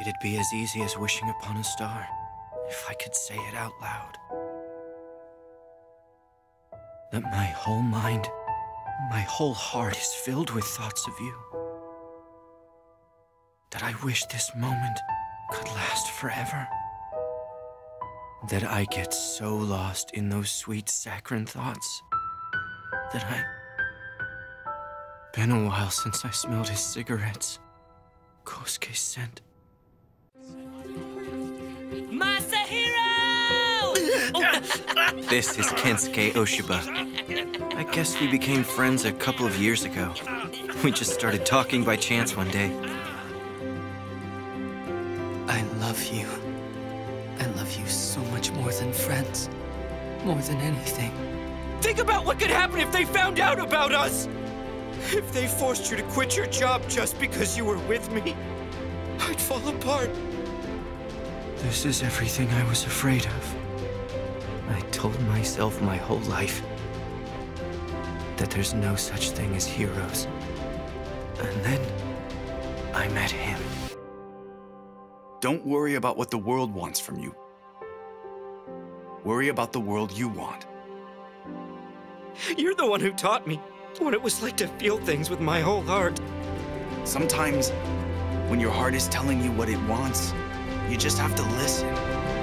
It'd be as easy as wishing upon a star, if I could say it out loud. That my whole mind, my whole heart is filled with thoughts of you. That I wish this moment could last forever. That I get so lost in those sweet saccharine thoughts that I. Been a while since I smelled his cigarettes. Kosuke's scent. Masahiro! This is Kensuke Oshiba. I guess we became friends a couple of years ago. We just started talking by chance one day. I love you. I love you so much more than friends. More than anything. Think about what could happen if they found out about us! If they forced you to quit your job just because you were with me, I'd fall apart. This is everything I was afraid of. I told myself my whole life that there's no such thing as heroes. And then I met him. Don't worry about what the world wants from you. Worry about the world you want. You're the one who taught me what it was like to feel things with my whole heart. Sometimes, when your heart is telling you what it wants, you just have to listen.